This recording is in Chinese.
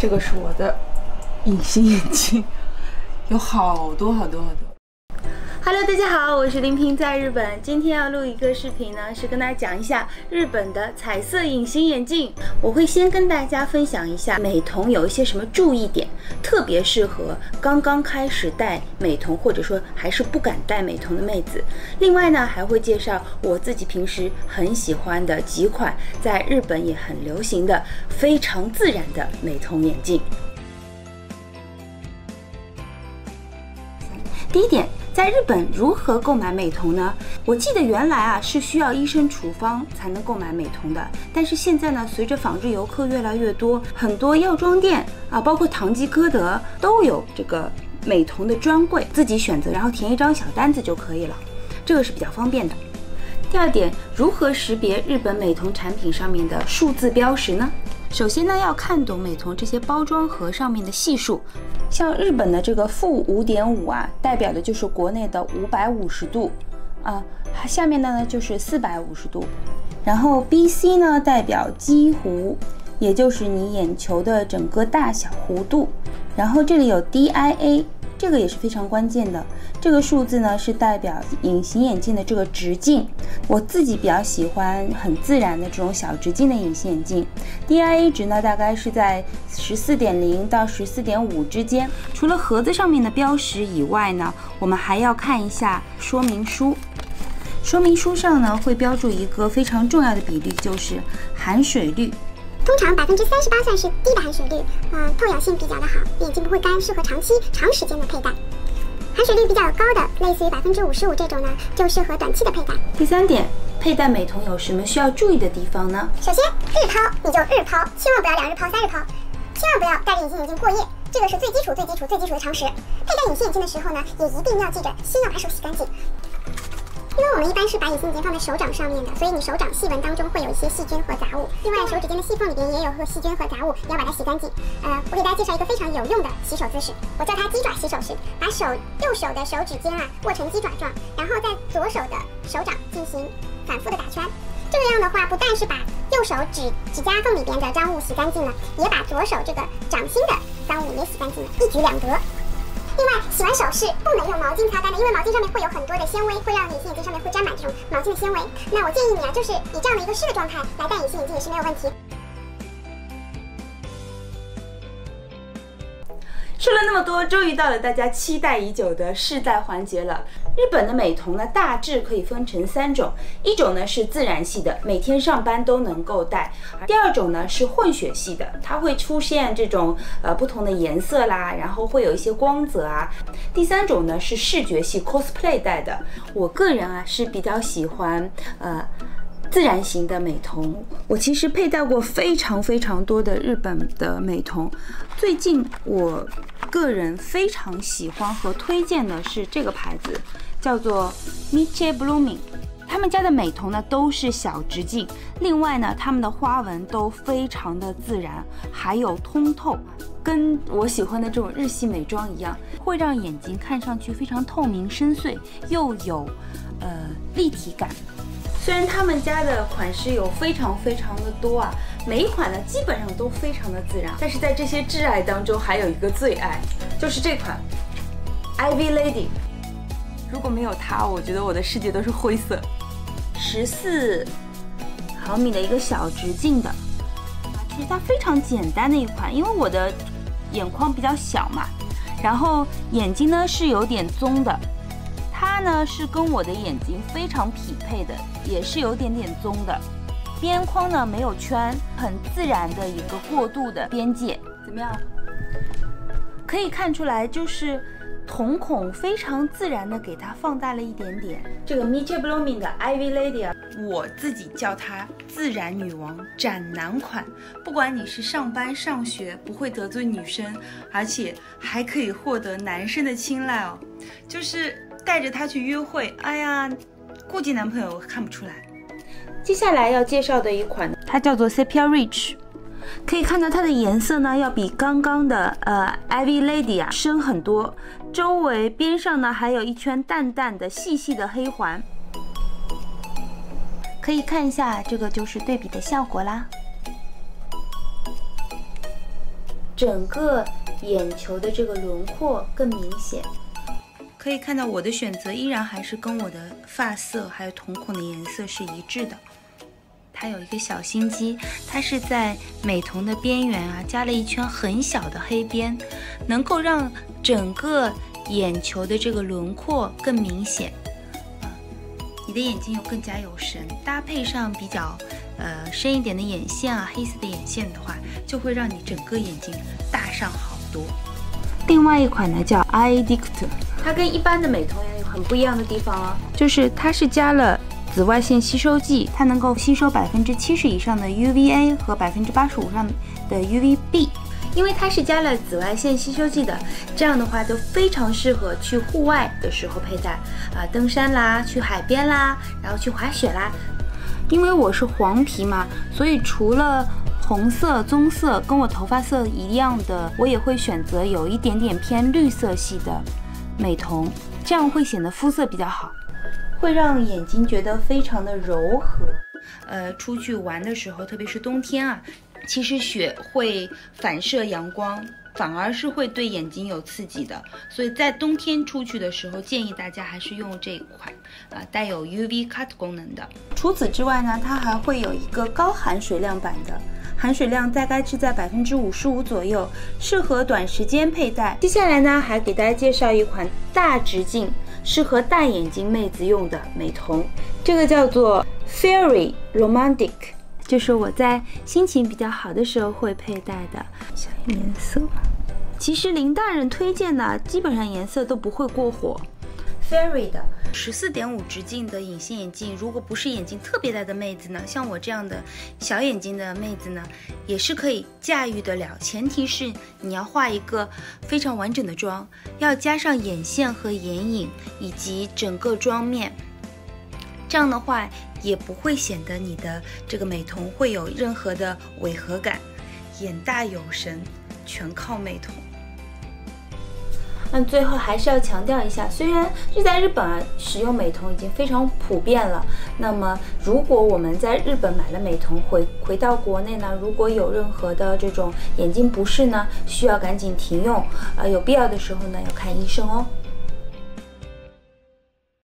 这个是我的隐形眼镜，有好多好多好多。Hello，大家好，我是林平，在日本。今天要录一个视频呢，是跟大家讲一下日本的彩色隐形眼镜。我会先跟大家分享一下美瞳有一些什么注意点，特别适合刚刚开始戴美瞳，或者说还是不敢戴美瞳的妹子。另外呢，还会介绍我自己平时很喜欢的几款在日本也很流行的非常自然的美瞳眼镜。第一点。在日本如何购买美瞳呢？我记得原来啊是需要医生处方才能购买美瞳的，但是现在呢，随着仿制游客越来越多，很多药妆店啊，包括唐吉诃德都有这个美瞳的专柜，自己选择，然后填一张小单子就可以了，这个是比较方便的。第二点，如何识别日本美瞳产品上面的数字标识呢？首先呢，要看懂美瞳这些包装盒上面的系数，像日本的这个负五点五啊，代表的就是国内的五百五十度啊，下面的呢就是四百五十度，然后 B C 呢代表基弧，也就是你眼球的整个大小弧度，然后这里有 D I A。这个也是非常关键的，这个数字呢是代表隐形眼镜的这个直径。我自己比较喜欢很自然的这种小直径的隐形眼镜，DIA 值呢大概是在十四点零到十四点五之间。除了盒子上面的标识以外呢，我们还要看一下说明书。说明书上呢会标注一个非常重要的比例，就是含水率。通常百分之三十八算是低的含水率，呃，透氧性比较的好，眼睛不会干，适合长期长时间的佩戴。含水率比较高的，类似于百分之五十五这种呢，就适合短期的佩戴。第三点，佩戴美瞳有什么需要注意的地方呢？首先，日抛你就日抛，千万不要两日抛、三日抛，千万不要戴着隐形眼镜过夜，这个是最基础、最基础、最基础的常识。佩戴隐形眼镜的时候呢，也一定要记着先要把手洗干净。因为我们一般是把隐形眼镜放在手掌上面的，所以你手掌细纹当中会有一些细菌和杂物。另外，手指间的细缝里边也有细菌和杂物，要把它洗干净。呃，我给大家介绍一个非常有用的洗手姿势，我叫它鸡爪洗手式。把手右手的手指尖啊握成鸡爪状，然后在左手的手掌进行反复的打圈。这个样的话，不但是把右手指指甲缝里边的脏物洗干净了，也把左手这个掌心的脏物也洗干净了，一举两得。另外，洗完手是不能用毛巾擦干的，因为毛巾上面会有很多的纤维，会让隐形眼镜上面会沾满这种毛巾的纤维。那我建议你啊，就是以这样的一个湿的状态来戴隐形眼镜也是没有问题。说了那么多，终于到了大家期待已久的试戴环节了。日本的美瞳呢，大致可以分成三种，一种呢是自然系的，每天上班都能够戴；第二种呢是混血系的，它会出现这种呃不同的颜色啦，然后会有一些光泽啊；第三种呢是视觉系 cosplay 戴的。我个人啊是比较喜欢呃。自然型的美瞳，我其实佩戴过非常非常多的日本的美瞳。最近我个人非常喜欢和推荐的是这个牌子，叫做 Miche Blooming。他们家的美瞳呢都是小直径，另外呢他们的花纹都非常的自然，还有通透，跟我喜欢的这种日系美妆一样，会让眼睛看上去非常透明深邃，又有呃立体感。虽然他们家的款式有非常非常的多啊，每一款呢基本上都非常的自然，但是在这些挚爱当中还有一个最爱，就是这款 Ivy Lady。如果没有它，我觉得我的世界都是灰色。十四毫米的一个小直径的，其实它非常简单的一款，因为我的眼眶比较小嘛，然后眼睛呢是有点棕的。它呢是跟我的眼睛非常匹配的，也是有点点棕的，边框呢没有圈，很自然的一个过渡的边界，怎么样？可以看出来就是瞳孔非常自然的给它放大了一点点。这个 Miche Blooming 的 Ivy Lady 啊，我自己叫它自然女王斩男款，不管你是上班上学，不会得罪女生，而且还可以获得男生的青睐哦，就是。带着它去约会，哎呀，估计男朋友看不出来。接下来要介绍的一款，它叫做 Sepia Rich，可以看到它的颜色呢，要比刚刚的呃 Ivy Lady 啊深很多，周围边上呢还有一圈淡淡的细细的黑环，可以看一下，这个就是对比的效果啦。整个眼球的这个轮廓更明显。可以看到我的选择依然还是跟我的发色还有瞳孔的颜色是一致的。它有一个小心机，它是在美瞳的边缘啊加了一圈很小的黑边，能够让整个眼球的这个轮廓更明显。啊，你的眼睛又更加有神，搭配上比较呃深一点的眼线啊，黑色的眼线的话，就会让你整个眼睛大上好多。另外一款呢叫 Eye Dict，它跟一般的美瞳有很不一样的地方哦，就是它是加了。紫外线吸收剂，它能够吸收百分之七十以上的 UVA 和百分之八十五上的 UVB，因为它是加了紫外线吸收剂的，这样的话就非常适合去户外的时候佩戴啊，登山啦，去海边啦，然后去滑雪啦。因为我是黄皮嘛，所以除了红色、棕色跟我头发色一样的，我也会选择有一点点偏绿色系的美瞳，这样会显得肤色比较好。会让眼睛觉得非常的柔和，呃，出去玩的时候，特别是冬天啊，其实雪会反射阳光，反而是会对眼睛有刺激的，所以在冬天出去的时候，建议大家还是用这款，啊，带有 UV cut 功能的。除此之外呢，它还会有一个高含水量版的，含水量大概是在百分之五十五左右，适合短时间佩戴。接下来呢，还给大家介绍一款大直径。适合大眼睛妹子用的美瞳，这个叫做 Fairy Romantic，就是我在心情比较好的时候会佩戴的小颜色。其实林大人推荐的基本上颜色都不会过火。Fairy 的十四点五直径的隐形眼镜，如果不是眼睛特别大的妹子呢，像我这样的小眼睛的妹子呢，也是可以驾驭得了。前提是你要画一个非常完整的妆，要加上眼线和眼影以及整个妆面，这样的话也不会显得你的这个美瞳会有任何的违和感。眼大有神，全靠美瞳。那最后还是要强调一下，虽然就在日本啊，使用美瞳已经非常普遍了。那么，如果我们在日本买了美瞳回回到国内呢，如果有任何的这种眼睛不适呢，需要赶紧停用。呃，有必要的时候呢，要看医生哦。